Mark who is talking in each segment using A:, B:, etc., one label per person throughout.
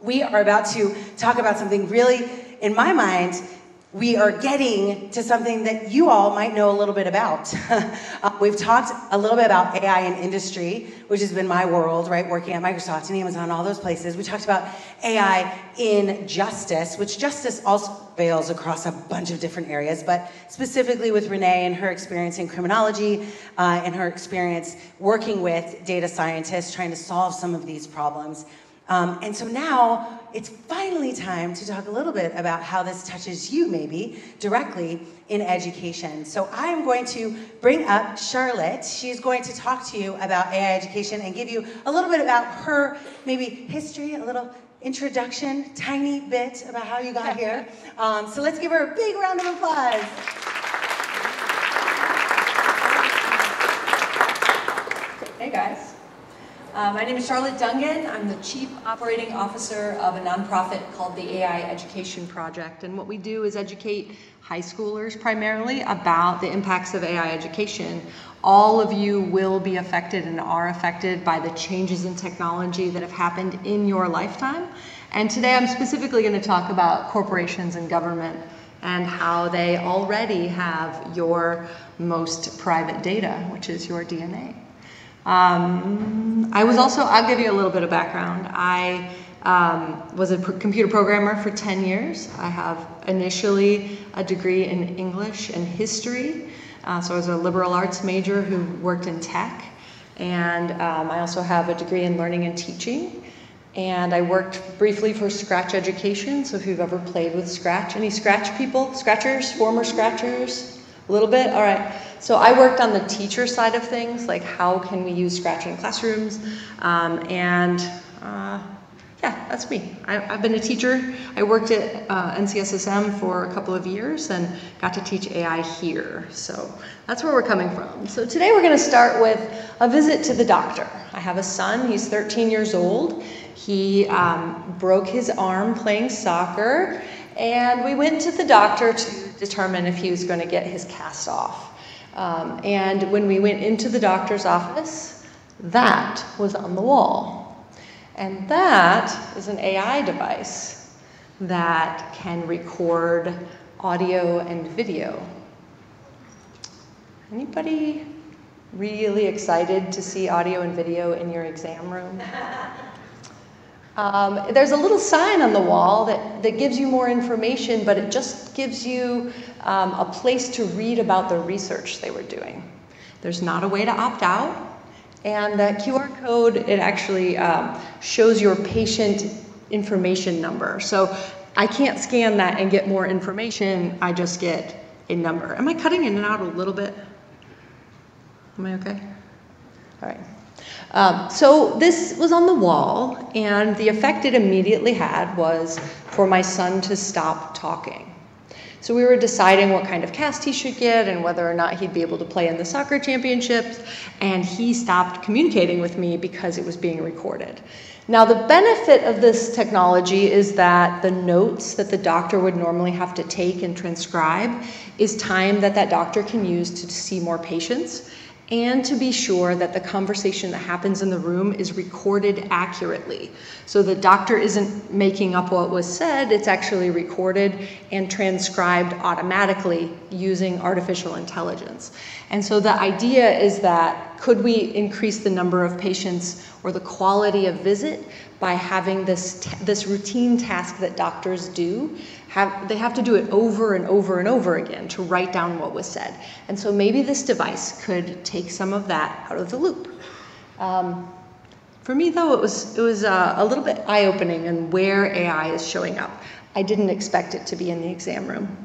A: we are about to talk about something really, in my mind, we are getting to something that you all might know a little bit about. uh, we've talked a little bit about AI and industry, which has been my world, right? Working at Microsoft and Amazon, all those places. We talked about AI in justice, which justice also veils across a bunch of different areas, but specifically with Renee and her experience in criminology uh, and her experience working with data scientists trying to solve some of these problems. Um, and so now it's finally time to talk a little bit about how this touches you, maybe directly in education. So I am going to bring up Charlotte. She's going to talk to you about AI education and give you a little bit about her, maybe history, a little introduction, tiny bit about how you got here. Um, so let's give her a big round of applause.
B: Hey guys. Uh, my name is Charlotte Dungan. I'm the Chief Operating Officer of a nonprofit called the AI Education Project. And what we do is educate high schoolers primarily about the impacts of AI education. All of you will be affected and are affected by the changes in technology that have happened in your lifetime. And today I'm specifically going to talk about corporations and government and how they already have your most private data, which is your DNA. Um, I was also, I'll give you a little bit of background. I um, was a computer programmer for 10 years. I have initially a degree in English and history. Uh, so I was a liberal arts major who worked in tech. And um, I also have a degree in learning and teaching. And I worked briefly for Scratch Education. So if you've ever played with Scratch, any Scratch people? Scratchers? Former Scratchers? A little bit? All right. So I worked on the teacher side of things, like how can we use Scratch in classrooms, um, and uh, yeah, that's me. I, have been a teacher. I worked at uh, NCSSM for a couple of years and got to teach AI here. So that's where we're coming from. So today we're going to start with a visit to the doctor. I have a son. He's 13 years old. He um, broke his arm playing soccer, and we went to the doctor to determine if he was going to get his cast off. Um, and when we went into the doctor's office, that was on the wall. And that is an AI device that can record audio and video. Anybody really excited to see audio and video in your exam room? Um, there's a little sign on the wall that, that gives you more information, but it just gives you um, a place to read about the research they were doing. There's not a way to opt out, and that QR code, it actually um, shows your patient information number. So I can't scan that and get more information, I just get a number. Am I cutting in and out a little bit? Am I okay? All right. Um, so this was on the wall, and the effect it immediately had was for my son to stop talking. So we were deciding what kind of cast he should get and whether or not he'd be able to play in the soccer championships, and he stopped communicating with me because it was being recorded. Now, the benefit of this technology is that the notes that the doctor would normally have to take and transcribe is time that that doctor can use to see more patients and to be sure that the conversation that happens in the room is recorded accurately. So the doctor isn't making up what was said, it's actually recorded and transcribed automatically using artificial intelligence. And so the idea is that could we increase the number of patients or the quality of visit by having this, this routine task that doctors do have, they have to do it over and over and over again to write down what was said. And so maybe this device could take some of that out of the loop. Um, for me, though, it was, it was uh, a little bit eye opening in where AI is showing up. I didn't expect it to be in the exam room.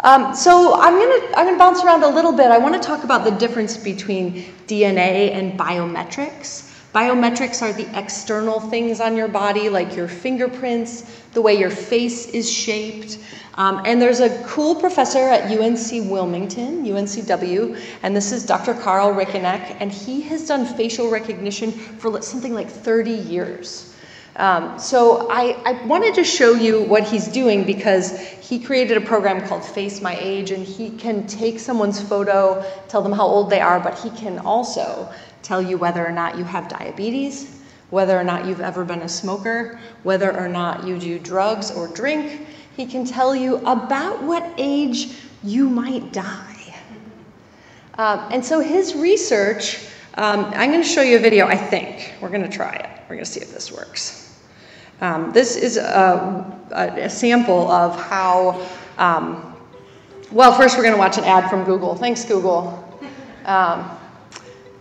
B: Um, so I'm gonna I'm gonna bounce around a little bit. I want to talk about the difference between DNA and biometrics. Biometrics are the external things on your body, like your fingerprints, the way your face is shaped. Um, and there's a cool professor at UNC Wilmington, UNCW, and this is Dr. Karl Ricanek, and he has done facial recognition for something like 30 years. Um, so I, I, wanted to show you what he's doing because he created a program called Face My Age, and he can take someone's photo, tell them how old they are, but he can also tell you whether or not you have diabetes, whether or not you've ever been a smoker, whether or not you do drugs or drink. He can tell you about what age you might die. Um, and so his research, um, I'm going to show you a video, I think. We're going to try it. We're going to see if this works. Um, this is a, a, sample of how, um, well, first we're going to watch an ad from Google. Thanks, Google.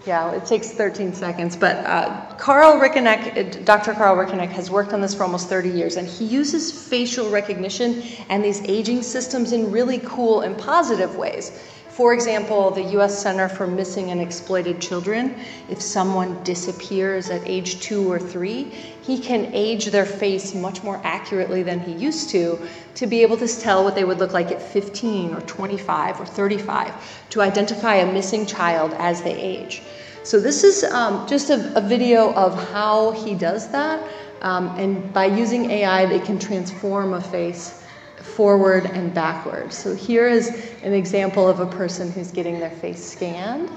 B: Yeah, it takes 13 seconds, but uh, Karl Ricanek, Dr. Karl Ricanek has worked on this for almost 30 years, and he uses facial recognition and these aging systems in really cool and positive ways. For example, the US Center for Missing and Exploited Children, if someone disappears at age two or three, he can age their face much more accurately than he used to to be able to tell what they would look like at 15 or 25 or 35 to identify a missing child as they age. So this is um, just a, a, video of how he does that. Um, and by using AI, they can transform a face forward and backward. So here is an example of a person who's getting their face scanned.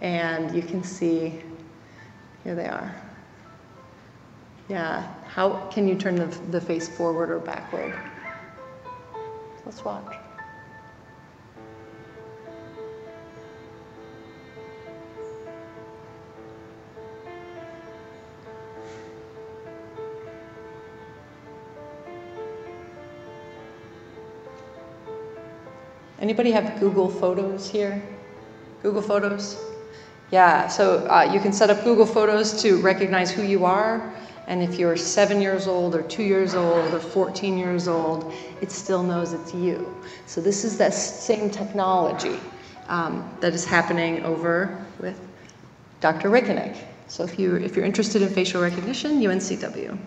B: And you can see, here they are. Yeah, how can you turn the, the face forward or backward? Let's watch. Anybody have Google Photos here? Google Photos? Yeah, so uh, you can set up Google Photos to recognize who you are. And if you're seven years old or two years old or 14 years old, it still knows it's you. So this is that same technology um, that is happening over with Dr. Ricanek. So if, you, if you're interested in facial recognition, UNCW.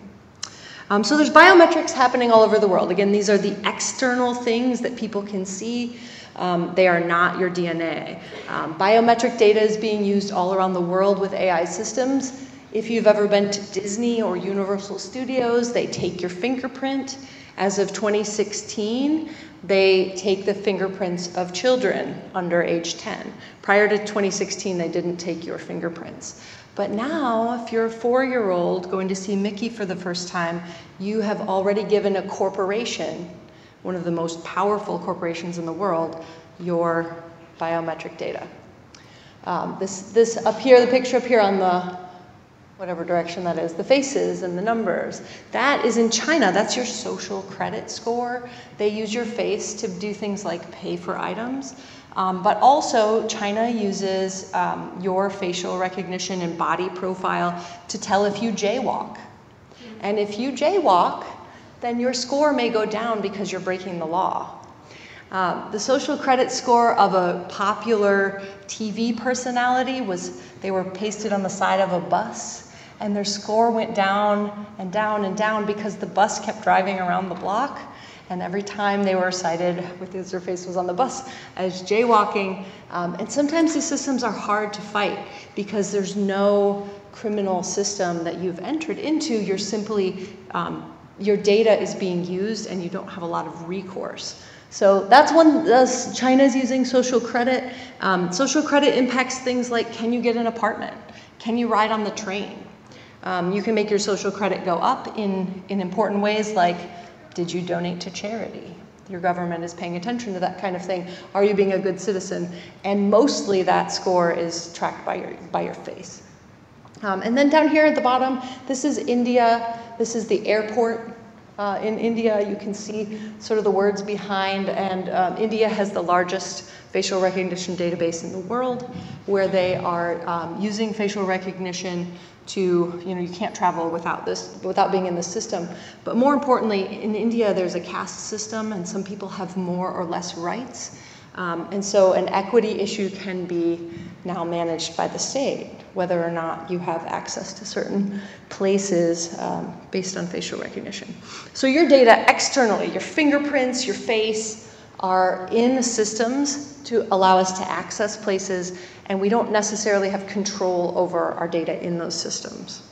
B: Um, so there's biometrics happening all over the world. Again, these are the external things that people can see. Um, they are not your DNA. Um, biometric data is being used all around the world with AI systems. If you've ever been to Disney or Universal Studios, they take your fingerprint. As of 2016, they take the fingerprints of children under age 10. Prior to 2016, they didn't take your fingerprints. But now, if you're a four year old going to see Mickey for the first time, you have already given a corporation, one of the most powerful corporations in the world, your biometric data. Um, this, this up here, the picture up here on the whatever direction that is, the faces and the numbers. That is in China. That's your social credit score. They use your face to do things like pay for items. Um, but also, China uses um, your facial recognition and body profile to tell if you jaywalk. And if you jaywalk, then your score may go down because you're breaking the law. Uh, the social credit score of a popular TV personality was they were pasted on the side of a bus, and their score went down and down and down because the bus kept driving around the block. And every time they were cited with their face was on the bus as jaywalking. Um, and sometimes these systems are hard to fight because there's no criminal system that you've entered into. You're simply, um, your data is being used and you don't have a lot of recourse. So that's one, uh, China's using social credit. Um, social credit impacts things like can you get an apartment? Can you ride on the train? Um, you can make your social credit go up in, in important ways like did you donate to charity? Your government is paying attention to that kind of thing. Are you being a good citizen? And mostly that score is tracked by your, by your face. Um, and then down here at the bottom, this is India. This is the airport uh, in India. You can see sort of the words behind. And um, India has the largest facial recognition database in the world, where they are um, using facial recognition to, you know, you can't travel without this, without being in the system. But more importantly, in India, there's a caste system, and some people have more or less rights. Um, and so an equity issue can be now managed by the state, whether or not you have access to certain places um, based on facial recognition. So your data externally, your fingerprints, your face, are in systems to allow us to access places and we don't necessarily have control over our data in those systems.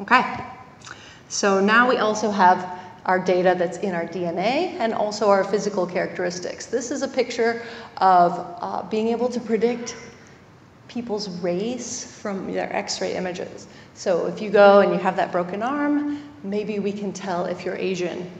B: Okay, so now we also have our data that's in our DNA and also our physical characteristics. This is a picture of uh, being able to predict people's race from their x-ray images. So if you go and you have that broken arm, maybe we can tell if you're Asian.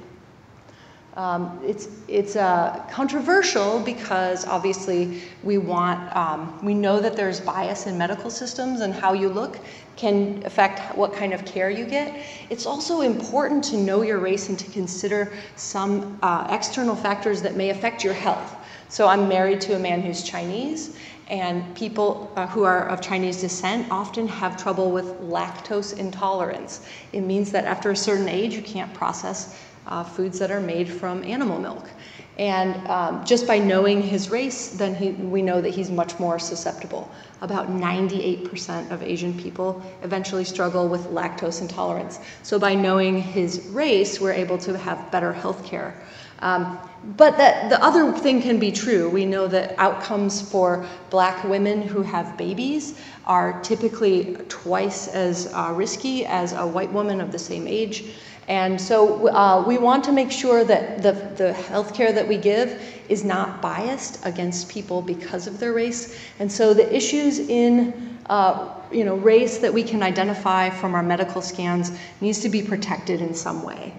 B: Um, it's it's uh, controversial because obviously we want um, we know that there's bias in medical systems and how you look can affect what kind of care you get. It's also important to know your race and to consider some uh, external factors that may affect your health. So I'm married to a man who's Chinese, and people uh, who are of Chinese descent often have trouble with lactose intolerance. It means that after a certain age, you can't process uh, foods that are made from animal milk. And um, just by knowing his race, then he, we know that he's much more susceptible. About 98% of Asian people eventually struggle with lactose intolerance. So by knowing his race, we're able to have better health care. Um, but that the other thing can be true. We know that outcomes for black women who have babies are typically twice as uh, risky as a white woman of the same age. And so uh, we want to make sure that the, the health care that we give is not biased against people because of their race. And so the issues in uh, you know, race that we can identify from our medical scans needs to be protected in some way.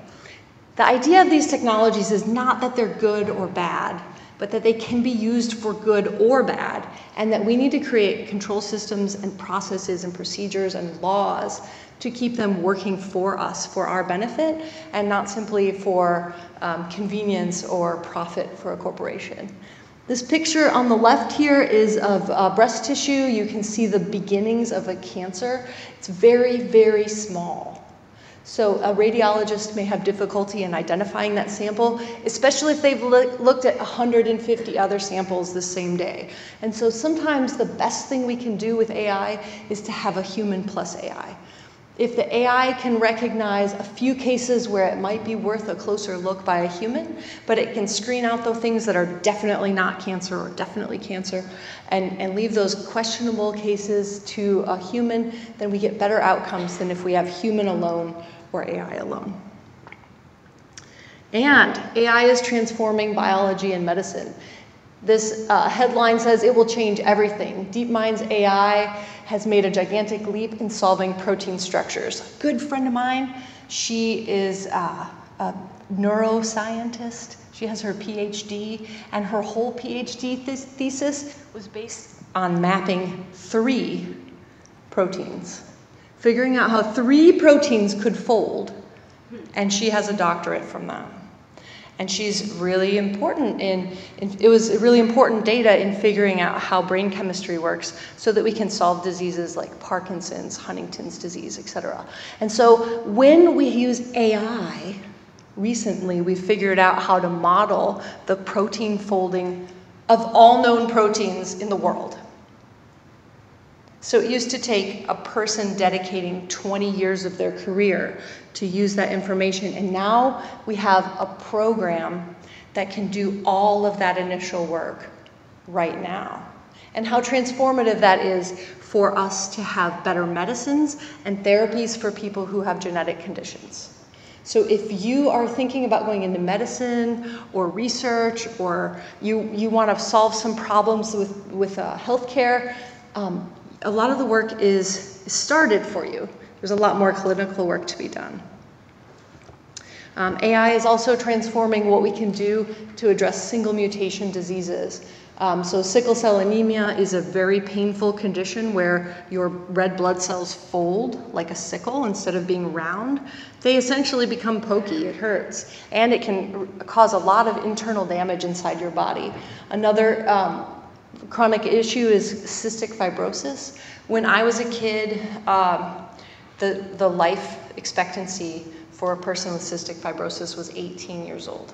B: The idea of these technologies is not that they're good or bad, but that they can be used for good or bad, and that we need to create control systems and processes and procedures and laws to keep them working for us, for our benefit, and not simply for um, convenience or profit for a corporation. This picture on the left here is of uh, breast tissue. You can see the beginnings of a cancer. It's very, very small. So a radiologist may have difficulty in identifying that sample, especially if they've looked at 150 other samples the same day. And so sometimes the best thing we can do with AI is to have a human plus AI. If the AI can recognize a few cases where it might be worth a closer look by a human, but it can screen out the things that are definitely not cancer or definitely cancer and, and leave those questionable cases to a human, then we get better outcomes than if we have human alone or AI alone. And AI is transforming biology and medicine. This uh, headline says it will change everything. DeepMind's AI has made a gigantic leap in solving protein structures. A good friend of mine, she is uh, a neuroscientist. She has her PhD, and her whole PhD th- thesis was based on mapping three proteins figuring out how three proteins could fold, and she has a doctorate from that. And she's really important in, in, it was really important data in figuring out how brain chemistry works so that we can solve diseases like Parkinson's, Huntington's disease, et cetera. And so when we use AI, recently we figured out how to model the protein folding of all known proteins in the world. So it used to take a person dedicating 20 years of their career to use that information. And now we have a program that can do all of that initial work right now. And how transformative that is for us to have better medicines and therapies for people who have genetic conditions. So if you are thinking about going into medicine or research or you, you want to solve some problems with, with uh, healthcare, um, a lot of the work is started for you. There's a lot more clinical work to be done. Um, AI is also transforming what we can do to address single mutation diseases. Um, so, sickle cell anemia is a very painful condition where your red blood cells fold like a sickle instead of being round. They essentially become pokey, it hurts, and it can cause a lot of internal damage inside your body. Another um, chronic issue is cystic fibrosis. When I was a kid, um, the, the life expectancy for a person with cystic fibrosis was 18 years old.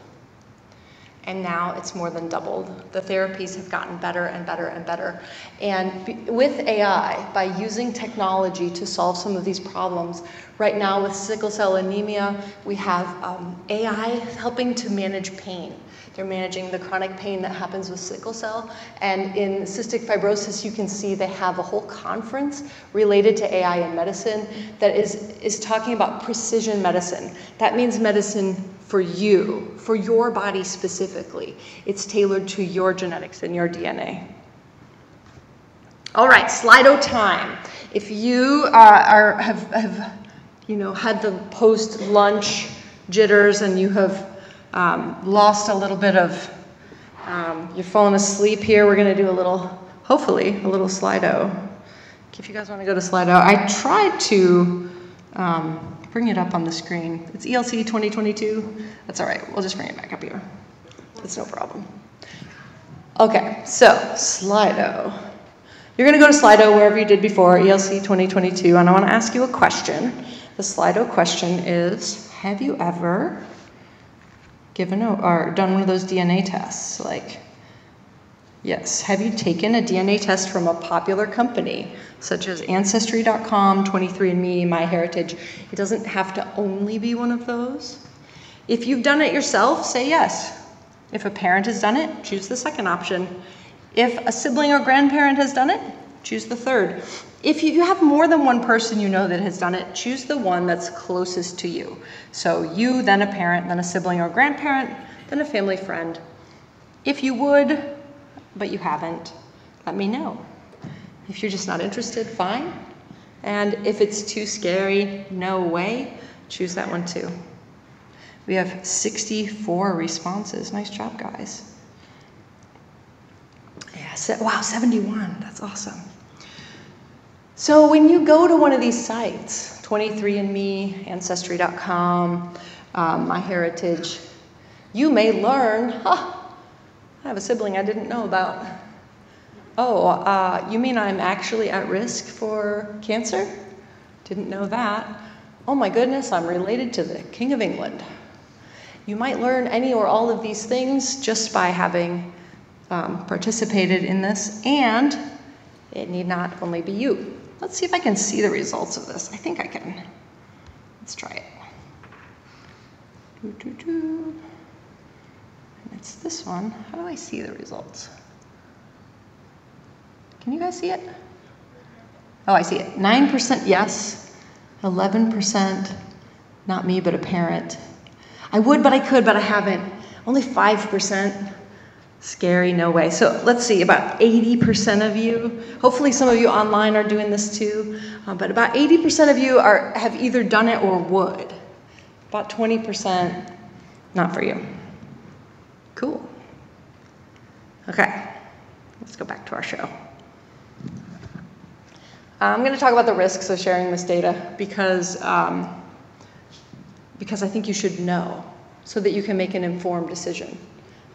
B: And now it's more than doubled. The therapies have gotten better and better and better. And with AI, by using technology to solve some of these problems, right now with sickle cell anemia, we have um, AI helping to manage pain. They're managing the chronic pain that happens with sickle cell. And in cystic fibrosis, you can see they have a whole conference related to AI and medicine that is, is talking about precision medicine. That means medicine for you, for your body specifically. It's tailored to your genetics and your DNA. All right, Slido time. If you uh, are have have you know had the post lunch jitters and you have um, lost a little bit of um, you're falling asleep here, we're going to do a little, hopefully, a little Slido. If you guys want to go to Slido, I tried to um, bring it up on the screen. It's ELC 2022. That's all right. We'll just bring it back up here. It's no problem. Okay, so Slido. You're going to go to Slido wherever you did before, ELC 2022, and I want to ask you a question. The Slido question is Have you ever given a, or done one of those DNA tests? Like, yes. Have you taken a DNA test from a popular company such as Ancestry.com, 23andMe, MyHeritage? It doesn't have to only be one of those. If you've done it yourself, say yes. If a parent has done it, choose the second option. If a sibling or grandparent has done it, choose the third. If you have more than one person you know that has done it, choose the one that's closest to you. So you, then a parent, then a sibling or grandparent, then a family friend. If you would, but you haven't, let me know. If you're just not interested, fine. And if it's too scary, no way, choose that one too. We have 64 responses. Nice job, guys. Yeah, wow, 71. That's awesome. So when you go to one of these sites, 23andMe, Ancestry.com, um, MyHeritage, you may learn, huh, I have a sibling I didn't know about. Oh, uh, you mean I'm actually at risk for cancer? Didn't know that. Oh my goodness, I'm related to the King of England. You might learn any or all of these things just by having um, participated in this, and it need not only be you. Let's see if I can see the results of this. I think I can. Let's try it. And it's this one. How do I see the results? Can you guys see it? Oh, I see it. 9% yes, 11% not me, but a parent. I would, but I could, but I haven't. Only 5% Scary, no way. So let's see, about 80% of you, hopefully some of you online are doing this too, uh, but about 80% of you are, have either done it or would. About 20% not for you. Cool. Okay, let's go back to our show. I'm going to talk about the risks of sharing this data because, um, because I think you should know so that you can make an informed decision.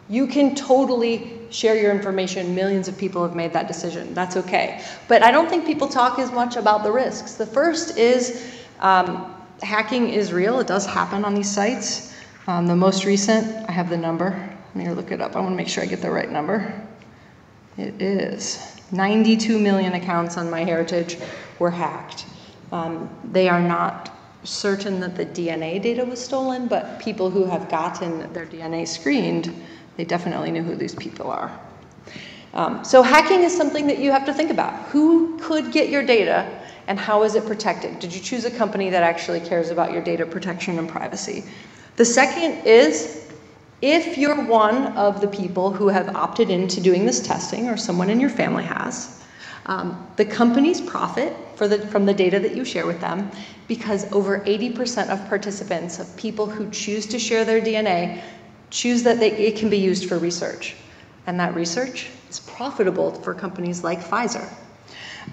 B: You can totally share your information. Millions of people have made that decision. That's okay. But I don't think people talk as much about the risks. The first is um, hacking is real. It does happen on these sites. Um, the most recent, I have the number. Let me look it up. I want to make sure I get the right number. It is 92 million accounts on MyHeritage were hacked. Um, they are not certain that the DNA data was stolen, but people who have gotten their DNA screened they definitely knew who these people are. Um, so hacking is something that you have to think about. Who could get your data and how is it protected? Did you choose a company that actually cares about your data protection and privacy? The second is if you're one of the people who have opted into doing this testing or someone in your family has, um, the companies profit the, from the data that you share with them because over 80% of participants, of people who choose to share their DNA, choose that they, it can be used for research. And that research is profitable for companies like Pfizer.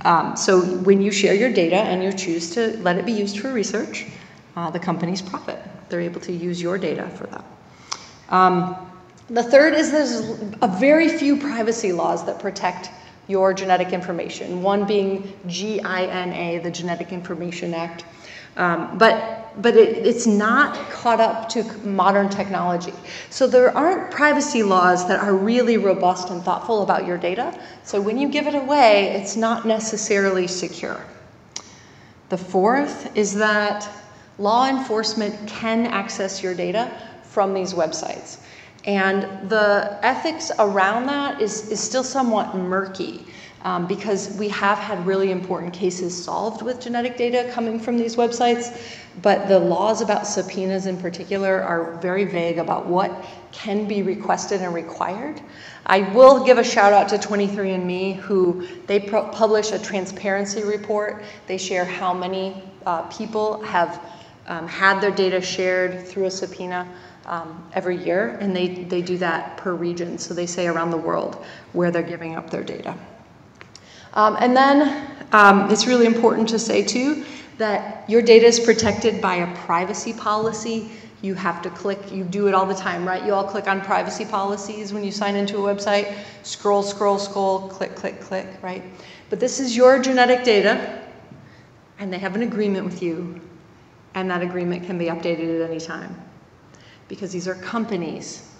B: Um, so when you share your data and you choose to let it be used for research, uh, the companies profit. They're able to use your data for that. Um, the third is there's a very few privacy laws that protect your genetic information, one being GINA, the Genetic Information Act. Um, but but it, it's not caught up to modern technology. So there aren't privacy laws that are really robust and thoughtful about your data. So when you give it away, it's not necessarily secure. The fourth is that law enforcement can access your data from these websites. And the ethics around that is, is still somewhat murky. Um, because we have had really important cases solved with genetic data coming from these websites, but the laws about subpoenas in particular are very vague about what can be requested and required. I will give a shout out to 23andMe, who they publish a transparency report. They share how many uh, people have um, had their data shared through a subpoena um, every year, and they, they do that per region. So they say around the world where they're giving up their data. Um, and then um, it's really important to say too that your data is protected by a privacy policy. You have to click, you do it all the time, right? You all click on privacy policies when you sign into a website, scroll, scroll, scroll, click, click, click, right? But this is your genetic data, and they have an agreement with you, and that agreement can be updated at any time. Because these are companies.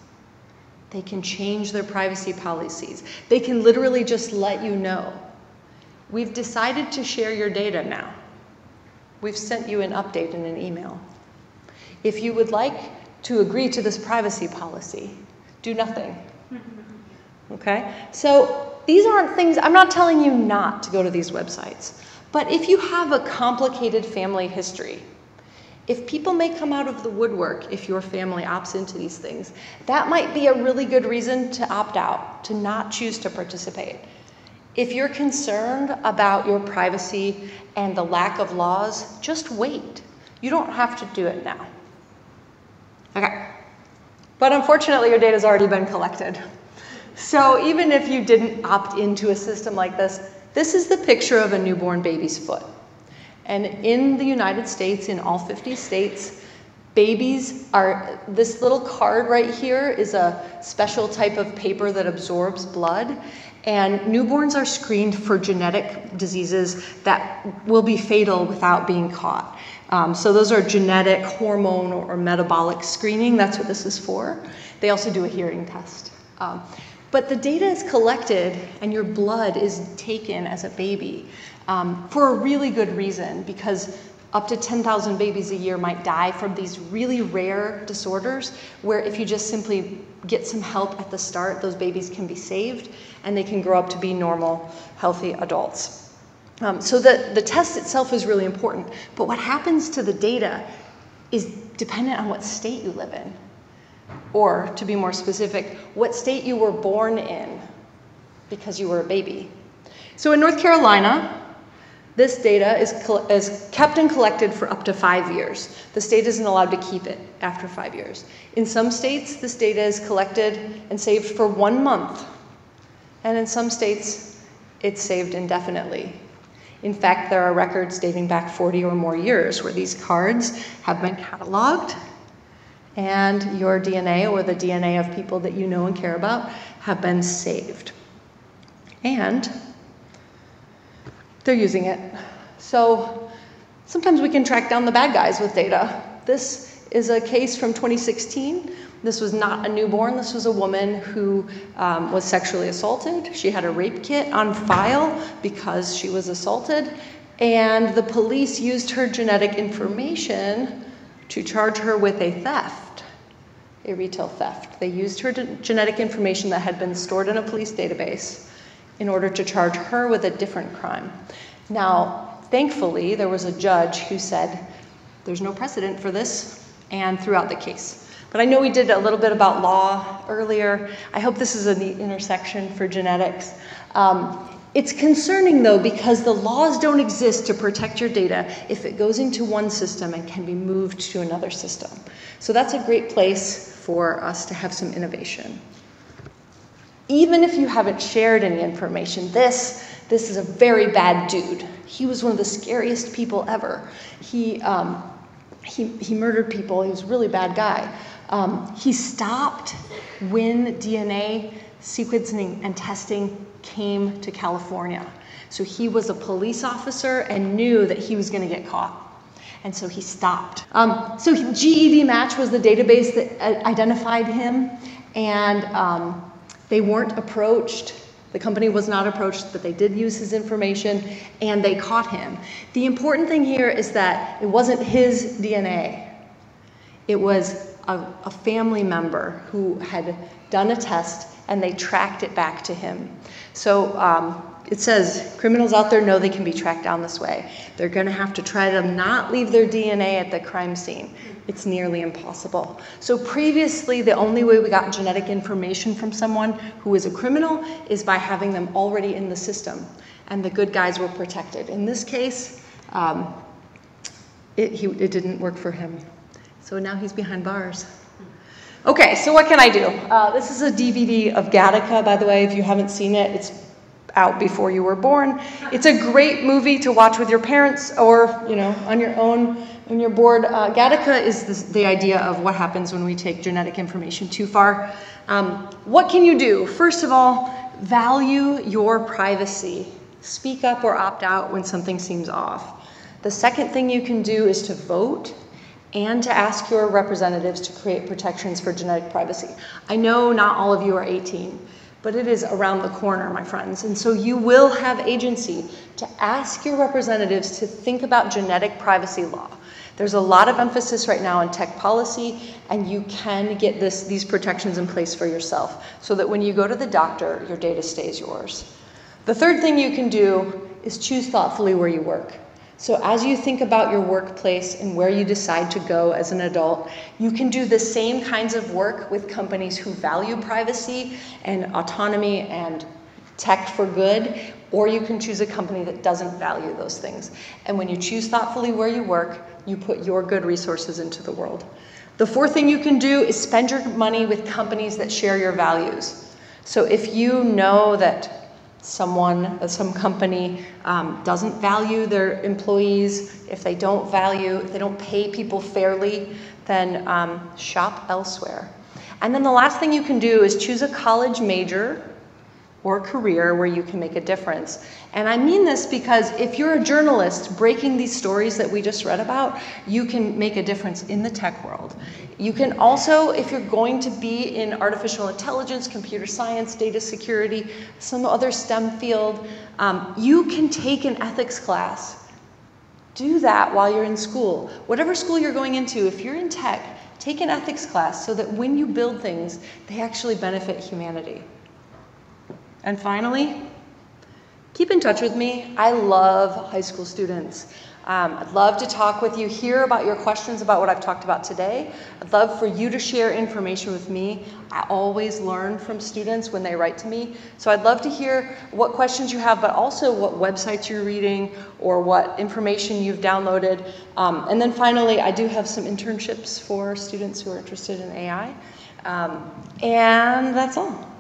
B: They can change their privacy policies. They can literally just let you know We've decided to share your data now. We've sent you an update in an email. If you would like to agree to this privacy policy, do nothing. Okay? So these aren't things, I'm not telling you not to go to these websites. But if you have a complicated family history, if people may come out of the woodwork if your family opts into these things, that might be a really good reason to opt out, to not choose to participate. If you're concerned about your privacy and the lack of laws, just wait. You don't have to do it now. Okay. But unfortunately, your data's already been collected. So even if you didn't opt into a system like this, this is the picture of a newborn baby's foot. And in the United States, in all 50 states, babies are, this little card right here is a special type of paper that absorbs blood. And newborns are screened for genetic diseases that will be fatal without being caught. Um, so those are genetic, hormone, or, metabolic screening. That's what this is for. They also do a hearing test. Um, but the data is collected and your blood is taken as a baby um, for a really good reason because up to 10,000 babies a year might die from these really rare disorders where if you just simply get some help at the start, those babies can be saved and they can grow up to be normal, healthy adults. Um, so the, the test itself is really important, but what happens to the data is dependent on what state you live in. Or, to be more specific, what state you were born in because you were a baby. So in North Carolina, this data is, is kept and collected for up to five years. The state isn't allowed to keep it after five years. In some states, this data is collected and saved for one month. And in some states, it's saved indefinitely. In fact, there are records dating back 40 or more years where these cards have been cataloged and your DNA or the DNA of people that you know and care about have been saved. And they're using it. So sometimes we can track down the bad guys with data. This is a case from 2016. This was not a newborn, this was a woman who um, was sexually assaulted. She had a rape kit on file because she was assaulted, and the police used her genetic information to charge her with a theft, a retail theft. They used her genetic information that had been stored in a police database in order to charge her with a different crime. Now, thankfully, there was a judge who said, there's no precedent for this, and throughout the case. But I know we did a little bit about law earlier. I hope this is a neat intersection for genetics. Um, it's concerning though because the laws don't exist to protect your data if it goes into one system and can be moved to another system. So that's a great place for us to have some innovation even if you haven't shared any information, this, this is a very bad dude. He was one of the scariest people ever. He, um, he, he murdered people, he was a really bad guy. Um, he stopped when DNA sequencing and testing came to California. So he was a police officer and knew that he was going to get caught. And so he stopped. Um, so GEDmatch was the database that uh, identified him. And um, they weren't approached. The company was not approached, but they did use his information and they caught him. The important thing here is that it wasn't his DNA, it was a, a family member who had done a test and they tracked it back to him. So um, it says criminals out there know they can be tracked down this way. They're going to have to try to not leave their DNA at the crime scene. It's nearly impossible. So, previously, the only way we got genetic information from someone who was a criminal is by having them already in the system, and the good guys were protected. In this case, um, it, he, it didn't work for him. So now he's behind bars. Okay, so what can I do? Uh, this is a DVD of Gattaca, by the way. If you haven't seen it, it's out before you were born. It's a great movie to watch with your parents or, you know, on your own when you're bored. Uh, Gattaca is this, the idea of what happens when we take genetic information too far. Um, what can you do? First of all, value your privacy. Speak up or opt out when something seems off. The second thing you can do is to vote and to ask your representatives to create protections for genetic privacy. I know not all of you are 18, but it is around the corner, my friends. And so you will have agency to ask your representatives to think about genetic privacy law. There's a lot of emphasis right now on tech policy, and you can get this, these protections in place for yourself so that when you go to the doctor, your data stays yours. The third thing you can do is choose thoughtfully where you work. So, as you think about your workplace and where you decide to go as an adult, you can do the same kinds of work with companies who value privacy and autonomy and tech for good, or you can choose a company that doesn't value those things. And when you choose thoughtfully where you work, you put your good resources into the world. The fourth thing you can do is spend your money with companies that share your values. So, if you know that someone, uh, some company um, doesn't value their employees, if they don't value, if they don't pay people fairly, then um, shop elsewhere. And then the last thing you can do is choose a college major or career where you can make a difference. And I mean this because if you're a journalist breaking these stories that we just read about, you can make a difference in the tech world. You can also, if you're going to be in artificial intelligence, computer science, data security, some other STEM field, um, you can take an ethics class. Do that while you're in school. Whatever school you're going into, if you're in tech, take an ethics class so that when you build things, they actually benefit humanity. And finally, keep in touch with me. I love high school students. Um, I'd love to talk with you, hear about your questions about what I've talked about today. I'd love for you to share information with me. I always learn from students when they write to me. So I'd love to hear what questions you have, but also what websites you're reading or what information you've downloaded. Um, and then finally, I do have some internships for students who are interested in AI. Um, and that's all.